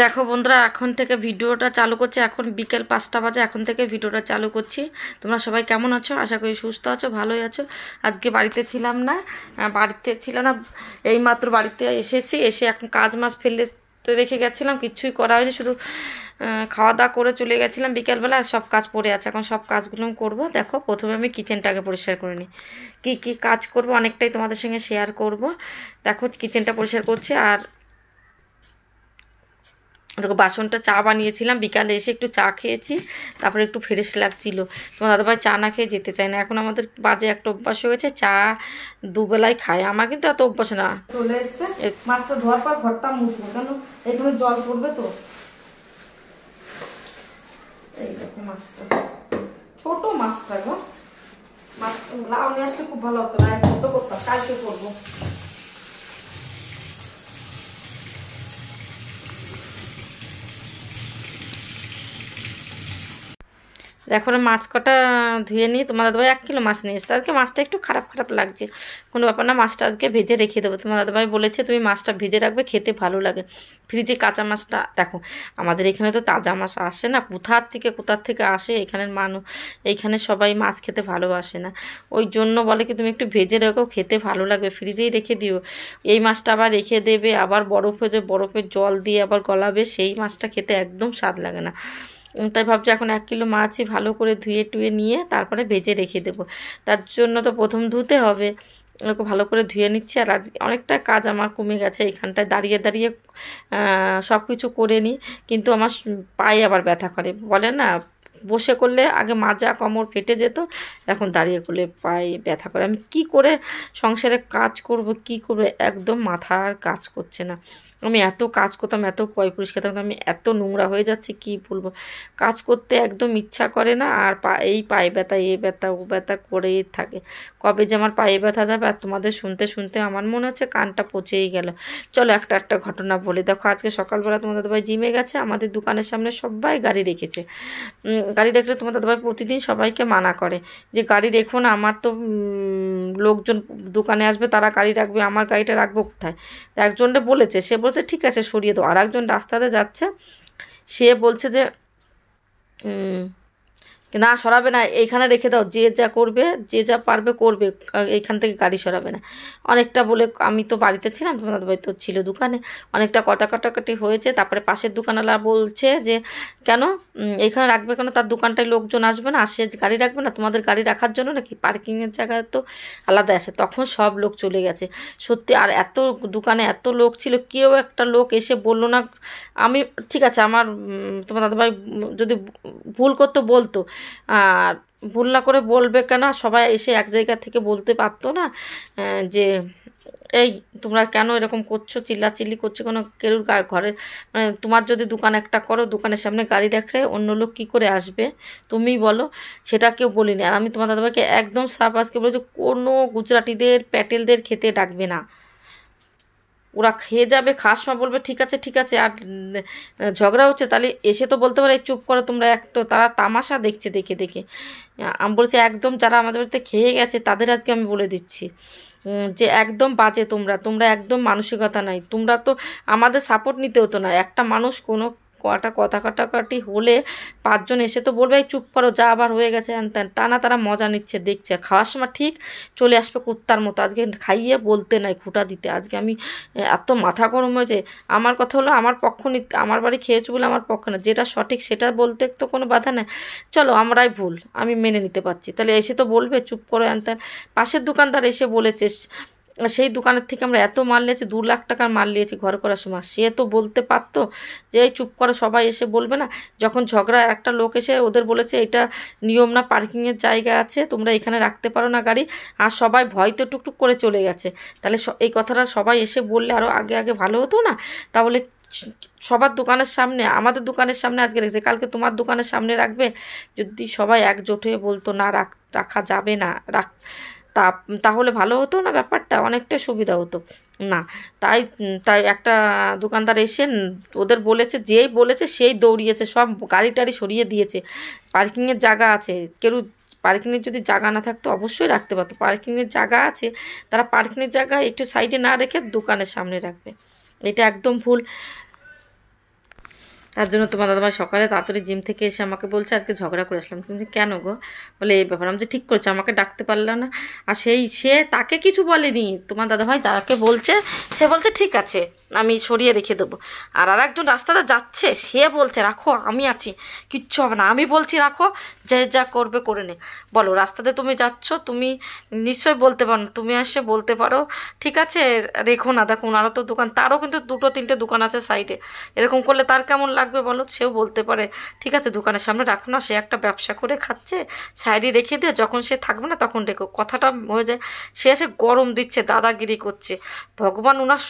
দেখো বন্ধুরা, এখন থেকে ভিডিওটা চালু করছি। এখন বিকেল পাঁচটা বাজে, এখন থেকে ভিডিওটা চালু করছি। তোমরা সবাই কেমন আছো? আশা করি সুস্থ আছো, ভালোই আছো। আজকে বাড়িতে ছিলাম না বাড়িতে ছিল না, এইমাত্র বাড়িতে এসেছি। এসে এখন কাজ মাছ ফেলে তো রেখে গেছিলাম, কিছুই করা হয়নি, শুধু খাওয়া দাওয়া করে চলে গেছিলাম বিকেলবেলা, আর সব কাজ পড়ে আছে। এখন সব কাজগুলো করব। দেখো, প্রথমে আমি কিচেনটাকে পরিষ্কার করে নিই। কী কী কাজ করব, অনেকটাই তোমাদের সঙ্গে শেয়ার করব। দেখো, কিচেনটা পরিষ্কার করছি, আর দেখো বাসনটা চা বানিয়েছিলাম বিকালে এসে একটু চা খেয়েছি তারপরে একটু ফ্রেশ লাগছিল। তোমার দাদাভাই চা না খেয়ে যেতে চায় না। এখন আমাদের বাজে একটা অভ্যাস হয়েছে চা দুবেলায় খায়। আমার কিন্তু এত অভ্যাস না। চলে এসছে। মাছটা ধোয়ার পর ঘরটা মুছবো। কেন? এখানে জল পড়বে তো। এই দেখো মাছটা। ছোট মাছটা গো। মাছ লাউ নিয়ে আসতে খুব ভালো হতো না। ছোট করতাম। কালকে করব। দেখো মাছ কটা ধুয়ে নিয়ে তোমার দাদাভাই এক কিলো মাছ নিয়ে এসছে। আজকে মাছটা একটু খারাপ খারাপ লাগছে। কোনো ব্যাপার না, মাছটা আজকে ভেজে রেখে দেবো। তোমার দাদাভাই বলেছে তুমি মাছটা ভেজে রাখবে, খেতে ভালো লাগে। ফ্রিজে কাঁচা মাছটা, দেখো, আমাদের এখানে তো তাজা মাছ আসে না। কোথার থেকে কোথার থেকে আসে? এখানের মানুষ এইখানে সবাই মাছ খেতে ভালোবাসে না। ওই জন্য বলে কি, তুমি একটু ভেজে রেখো, খেতে ভালো লাগবে। ফ্রিজেই রেখে দিও। এই মাছটা আবার রেখে দেবে, আবার বরফে যে বরফের জল দিয়ে আবার গলাবে, সেই মাছটা খেতে একদম স্বাদ লাগে না। তাই ভাবছি এখন এক কিলো মাছই ভালো করে ধুয়ে টুয়ে নিয়ে তারপরে ভেজে রেখে দেবো। তার জন্য তো প্রথম ধুতে হবে। ওকে ভালো করে ধুয়ে নিচ্ছি আর আজ অনেকটা কাজ আমার কমে গেছে। এখানটায় দাঁড়িয়ে দাঁড়িয়ে সব কিছু করে নিই। কিন্তু আমার পায়ে আবার ব্যথা করে। বলে না, বসে করলে আগে মাজা, কোমর ফেটে যেত, এখন দাঁড়িয়ে করলে পায়ে ব্যথা করে। আমি কি করে সংসারে কাজ করব, কি করব, একদম মাথার কাজ করছে না। আমি এত কাজ করতাম, এত পয় পরিষ্কার থাকতাম, আমি এত নোংরা হয়ে যাচ্ছে, কি বলব? কাজ করতে একদম ইচ্ছা করে না, আর পা, এই পায়ে ব্যথা, এ ব্যথা, ও ব্যথা করেই থাকে। কবে যে আমার পায়ে ব্যথা যাবে, আর তোমাদের শুনতে শুনতে আমার মনে হচ্ছে কানটা পচেই গেল। চলো একটা একটা ঘটনা বলি। দেখো, আজকে সকালবেলা তোমাদের দাদাভাই জিমে গেছে, আমাদের দোকানের সামনে সবাই গাড়ি রেখেছে। গাড়ি রেখলে তোমাদের দাদাভাই প্রতিদিন সবাইকে মানা করে। যে গাড়ি রেখো না, আমার তো লোকজন দোকানে আসবে, তারা গাড়ি রাখবে, আমার গাড়িটা রাখব কোথায়? একজনটা বলেছে, সে বলছে ঠিক আছে সরিয়ে দাও। আর একজন রাস্তাতে যাচ্ছে সে বলছে যে না সরাবে না এইখানে রেখে দাও যে যা করবে যে যা পারবে করবে এইখান থেকে গাড়ি সরাবে না। অনেকটা বলে আমি তো বাড়িতে ছিলাম তোমার দাদাভাই তো ছিল দোকানে অনেকটা কটা কাটাকাটি হয়েছে তারপরে পাশের দোকানওয়ালা বলছে যে কেন? উম, এইখানে রাখবে কেন? তার দোকানটায় লোকজন আসবে না আসে গাড়ি রাখবে না তোমাদের গাড়ি রাখার জন্য নাকি পার্কিংয়ের জায়গায় তো আলাদা আসে। তখন সব লোক চলে গেছে। সত্যি আর এত দোকানে এত লোক ছিল কেউ একটা লোক এসে বলল না আমি ঠিক আছে আমার তোমার দাদাভাই যদি ভুল করতো বলতো। আর ভুল না করে বলবে কেন? সবাই এসে এক জায়গা থেকে বলতে পারতো না যে এই তোমরা কেন এরকম করছ, চিল্লাচিল্লি করছ কোনো? কেউ ঘরে মানে তোমার যদি দোকান একটা করো, দোকানের সামনে গাড়ি রাখলে অন্য লোক কী করে আসবে? তুমিই বলো, সেটা কেউ বলিনি। আর আমি তোমার দাদাভাইকে একদম সাফ আজকে বলেছি, কোনো গুজরাটিদের, প্যাটেলদের খেতে ডাকবে না। ওরা খেয়ে যাবে খাস মা বলবে, ঠিক আছে ঠিক আছে, আর ঝগড়া হচ্ছে। তাহলে এসে তো বলতে পারে চুপ করো তোমরা এক, তো তারা তামাশা দেখছে, দেখে দেখে। আমি বলছি, একদম যারা আমাদের বাড়িতে খেয়ে গেছে, তাদের আজকে আমি বলে দিচ্ছি যে একদম বাজে তোমরা তোমরা একদম মানসিকতা নাই, তোমরা তো আমাদের সাপোর্ট নিতে হতো না। একটা মানুষ কোনো কটা কথা কাটাকাটি হলে পাঁচজন এসে তো বলবে, "এই চুপ করো, যা আবার হয়ে গেছে। হ্যান ত্যান তা না, তারা মজা নিচ্ছে, দেখছে। খাওয়ার সময় ঠিক চলে আসবে কুত্তার মতো। আজকে খাইয়ে বলতে নাই, খুঁটা দিতে। আজকে আমি এত মাথা গরম হয়েছে। আমার কথা হলো, আমার পক্ষ নিতে, আমার বাড়ি খেয়েছো বলে আমার পক্ষ না। যেটা সঠিক সেটা বলতে তো কোনো বাধা নেই। চলো, আমরাই ভুল, আমি মেনে নিতে পারছি। তাহলে এসে তো বলবে, চুপ করো হ্যান ত্যান পাশের দোকানদার এসে বলেছে সেই দোকানের থেকে আমরা এত মাল নিয়েছি, দু লাখ টাকার মাল নিয়েছি ঘর করার সময়। সে তো বলতে পারতো যে, এই চুপ করে, সবাই এসে বলবে না? যখন ঝগড়া, একটা লোক এসে ওদের বলেছে, এটা নিয়ম না পার্কিংয়ের জায়গা আছে, তোমরা এখানে রাখতে পারো না গাড়ি। আর সবাই ভয় তো টুকটুক করে চলে গেছে। তাহলে এই কথাটা সবাই এসে বললে আরও আগে আগে ভালো হতো না? তাহলে সবার দোকানের সামনে, আমাদের দোকানের সামনে আজকে রেখেছে, কালকে তোমার দোকানের সামনে রাখবে? যদি সবাই একজোট হয়ে বলতো, না, রাখ, রাখা যাবে না, রাখ। তা, তাহলে ভালো হতো না ব্যাপারটা? অনেকটা সুবিধা হতো। না, তাই তাই একটা দোকানদার এসে ওদের বলেছে, যেই বলেছে সেই দৌড়িয়েছে, সব গাড়ি টাড়ি সরিয়ে দিয়েছে। পার্কিংয়ের জায়গা আছে। কেউ পার্কিংয়ের যদি জায়গা না থাকতো অবশ্যই রাখতে পারতো। পার্কিংয়ের জায়গা আছে, তারা পার্কিংয়ের জায়গা একটু সাইডে না রেখে দোকানের সামনে রাখবে। এটা একদম ভুল। তার জন্য তোমার দাদাভাই সকালে তাড়াতাড়ি জিম থেকে এসে আমাকে বলছে, আজকে ঝগড়া করে আসলাম। তুমি কেন গো? বলে, এই ব্যাপার আমি যে ঠিক করেছে, আমাকে ডাকতে পারলাম না। আর সেই, সে তাকে কিছু বলেনি। তোমার দাদা ভাই যাকে বলছে, সে বলছে, ঠিক আছে। আমি সরিয়ে রেখে দেবো। আর আর একজন রাস্তাতে যাচ্ছে, সে বলছে, রাখো, আমি আছি। কিচ্ছু হবে না। আমি বলছি, রাখো, যে যা করবে, করে নে। বলো, রাস্তাতে তুমি যাচ্ছ, তুমি নিশ্চয়ই বলতে পারো তুমি এসে বলতে পারো, ঠিক আছে, রেখো না। দেখো ওনারও তো দোকান, তারও কিন্তু দুটো, তিনটে দোকান আছে সাইডে। এরকম করলে তার কেমন লাগবে বলো? সেও বলতে পারে, ঠিক আছে, দোকানের সামনে রাখো না। সে একটা ব্যবসা করে খাচ্ছে, সাইডে রেখে দিয়ে যখন সে থাকবে না, তখন রেখো। কথাটা হয়ে যায়। সে এসে গরম দিচ্ছে, দাদাগিরি করছে। ভগবান ওনার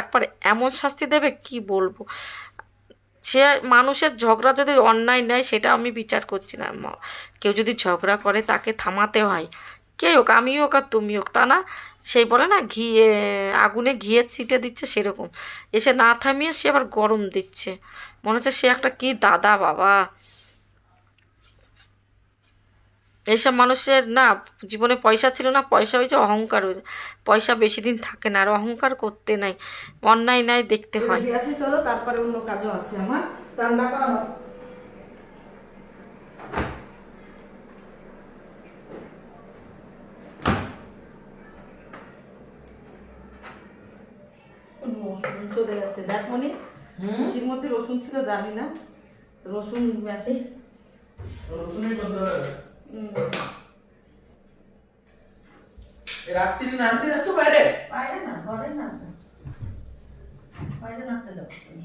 একবার এমন শাস্তি দেবে? কি বলব? সে মানুষের ঝগড়া যদি অন্যায় নেয়, সেটা আমি বিচার করছি না। কেউ যদি ঝগড়া করে, তাকে থামাতে হয়। কে হোক, আমি হোক আর তুমি হোক, তা না? সেই বলে না ঘি আগুনে ঘিয়ে ছিটে দিচ্ছে সেরকম। এসে না থামিয়ে সে আবার গরম দিচ্ছে। মনে হচ্ছে সে একটা কি দাদা বাবা। এইসব মানুষের না জীবনে পয়সা ছিল না পয়সা হয়েছে অহংকার হয়েছে। পয়সা বেশি দিন থাকে না আর অহংকার করতে নাই অন্যায় নাই দেখতে হয়। চলো তারপরে অন্য কাজও আছে আমার। রান্না করা রসুন চলে যাচ্ছে দেখ মনি মিশির মধ্যে রসুন ছিল জানি না। রসুন বেশি রসুনই করতে হবে রাত্রি নাড়তে যাচ্ছ বাইরে? বাইরে না ঘরে না বাইরে নাড়তে যাচ্ছ তুমি।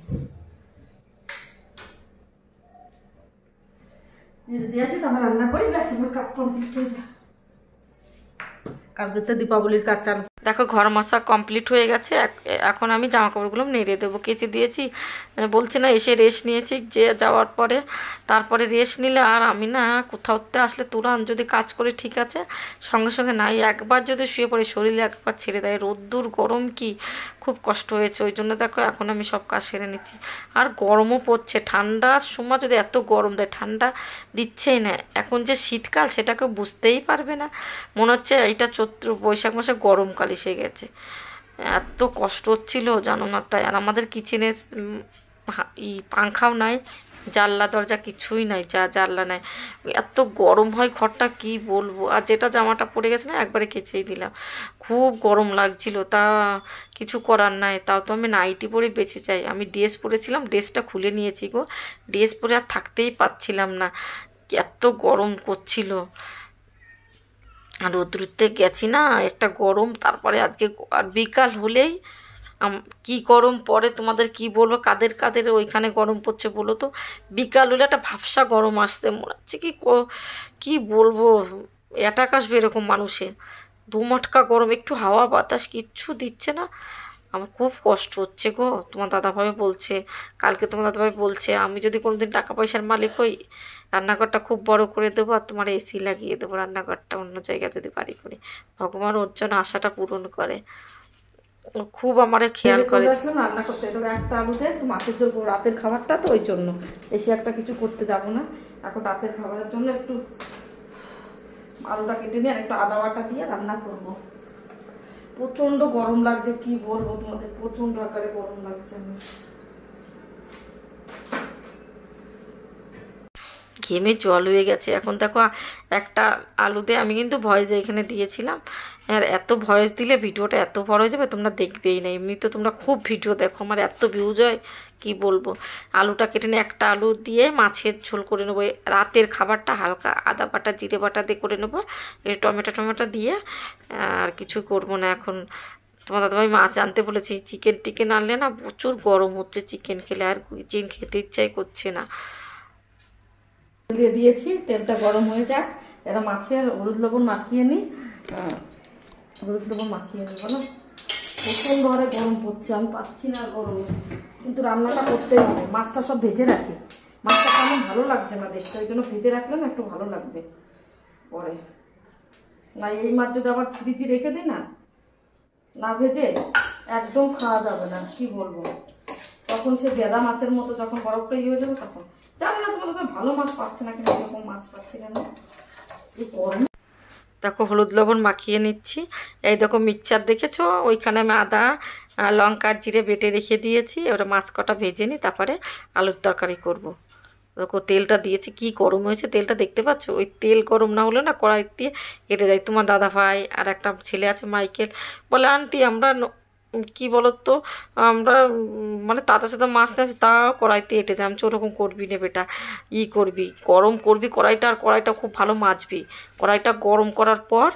এটা দিয়ে আসি তারপর রান্না করি ব্যাস আমার কাজ কমপ্লিট হয়ে যায়। কালকে তো দীপাবলির কাজ চালু। দেখো, ঘর মশা কমপ্লিট হয়ে গেছে। এখন আমি জামা কাপড়গুলো নেড়ে দেবো। কেচে দিয়েছি। বলছে না, এসে রেস্ট নিয়েছি যে যাওয়ার পরে। তারপরে রেস্ট নিলে আর আমি না কোথাওতে আসলে তুরান যদি কাজ করি ঠিক আছে, সঙ্গে সঙ্গে নাই, একবার যদি শুয়ে পড়ে শরীরে একবার ছেড়ে দেয়। রোদ্দুর, গরম কি? খুব কষ্ট হয়েছে। ওই জন্য দেখো, এখন আমি সব কাজ সেরে নিচ্ছি। আর গরমও পড়ছে। ঠান্ডার সময় যদি এত গরম দেয়, ঠান্ডা দিচ্ছেই না। এখন যে শীতকাল, সেটাকে বুঝতেই পারবে না। মনে হচ্ছে এইটা চৈত্র বৈশাখ মাসে গরমকাল। এসে গেছে। এত কষ্ট হচ্ছিল জানো না তাই। আর আমাদের কিচেনে ই পাংখাও নাই, জানলা, দরজা কিছুই নাই, যা জানলা নাই। এত গরম হয় ঘরটা, কি বলব? আর যেটা জামাটা পড়ে গেছে না, একবারে কেচেই দিলাম। খুব গরম লাগছিল, তা কিছু করার নাই। তাও তো আমি নাইটি পরে বেঁচে যাই। আমি ড্রেস পরেছিলাম ড্রেসটা খুলে নিয়েছি গো। ড্রেস পরে আর থাকতেই পারছিলাম না। এত গরম করছিল। রোদ্রুতে গেছি না, একটা গরম, তারপরে আজকে আর বিকাল হলেই কি গরম পরে তোমাদের কি বলব, কাদের কাদের ওইখানে গরম পড়ছে বলো তো? বিকাল হলে একটা ভাবসা গরম আসছে, মনে হচ্ছে কি ক- কি বলব? অ্যাটাক আসবে এরকম মানুষের। দুমটকা গরম, একটু হাওয়া বাতাস, কিচ্ছু দিচ্ছে না। আমার খুব কষ্ট হচ্ছে গো। তোমার দাদাভাই বলছে কালকে তোমার দাদাভাই বলছে আমি যদি কোনোদিন টাকা পয়সার মালিক হই রান্নাঘরটা খুব বড় করে দেবো আর তোমার এসি লাগিয়ে দেবো রান্নাঘরটা অন্য জায়গায় যদি বাড়ি করি। ভগবান ওর জন্য আশাটা পূরণ করে। খুব আমার খেয়াল করে। আসলাম রান্না করতে তবে একটা আলুতে একটু মাছের করব। রাতের খাবারটা তো ওই জন্য। বেশি একটা কিছু করতে যাব না। এখন রাতের খাবারের জন্য একটু আলুটা কেটে নিয়ে আর একটু আদা বাটা দিয়ে রান্না করব। প্রচণ্ড গরম লাগছে কি বলব তোমাদের? প্রচণ্ড আকারে গরম লাগছে। ঘেমে জল হয়ে গেছে। এখন দেখো, একটা আলুতে আমি কিন্তু ভয়েস এখানে দিয়েছিলাম। আর এত ভয়েস দিলে ভিডিওটা এত বড় হয়ে যাবে, তোমরা দেখবেই না। এমনি তো তোমরা খুব ভিডিও দেখো, আমার এত ভিউজ হয়, কি বলব? আলুটা কেটে নিয়ে একটা আলু দিয়ে মাছের ঝোল করে নেব। রাতের খাবারটা হালকা আদা বাটা, জিরে বাটা দিয়ে করে নেব। এই টমেটো টমেটো দিয়ে, আর কিছু করব না এখন। তোমার দাদাভাই মাছ আনতে বলেছি চিকেন টিকেন আনলে না প্রচুর গরম হচ্ছে চিকেন খেলে, আর চিকেন খেতে ইচ্ছাই করছে না। দিয়ে দিয়েছি, তেলটা গরম হয়ে যাক। এরা মাছের হলুদ লবণ মাখিয়ে নিই হলুদ লবণ মাখিয়ে নিই বলো। প্রচণ্ড হারে গরম পড়ছে, আমি পাচ্ছি না গরম। কিন্তু রান্নাটা করতে হবে, মাছটা সব ভেজে রাখি। মাছটা কেমন ভালো লাগছে না দেখতে, ওই জন্য ভেজে রাখলে না একটু ভালো লাগবে পরে। না, এই মাছ যদি আবার ফ্রিজে রেখে দিই না না ভেজে একদম খাওয়া যাবে না, কি বলব? তখন সে বেদা মাছের মতো যখন বরফটা ইয়ে হয়ে যাবে তখন। দেখো, হলুদ লবণ মাখিয়ে নিচ্ছি। এই দেখো মিক্সচার দেখেছ? ওইখানে আমি আদা লঙ্কা জিরে বেটে রেখে দিয়েছি। এবারে মাছ কটা ভেজে নিই তারপরে আলুর তরকারি করব। দেখো, তেলটা দিয়েছি। কি গরম হয়েছে তেলটা দেখতে পাচ্ছ? ওই তেল গরম না হলে না কড়াই দিয়ে কেটে যায়। তোমার দাদা ভাই আর একটা ছেলে আছে, মাইকেল। বলে, আন্টি, আমরা কি বলো তো আমরা মানে তাদের সাথে মাছ আসি তাও কড়াইতে এঁটে আমি বলছি, ওরকম করবি না বেটা ই করবি গরম করবি কড়াইটা আর কড়াইটা খুব ভালো মাজবি। কড়াইটা গরম করার পর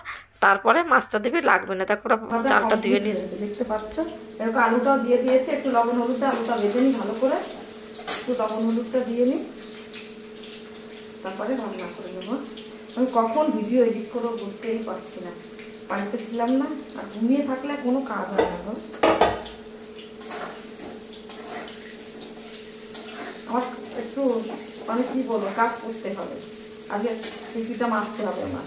তারপরে মাছটা দেবে লাগবে না। ভাজা চালটা ধুয়ে নিস দেখতে পাচ্ছ? এরকম আলুটাও দিয়ে দিয়েছে একটু লবণ হলুদটা আলুটা ভেজে নিই ভালো করে। একটু লবণ হলুদটা দিয়ে নিই। তারপরে রান্না করে নেব। আমি কখন ভিডিও এডিট করব বুঝতেই পারছি না। বাড়িতে ছিলাম না, আর ঘুমিয়ে থাকলে কোনো কাজ হয় না আমার একটু মানে কি বলব, কাজ করতে হবে। আগে টিপিটা মারতে হবে আমার।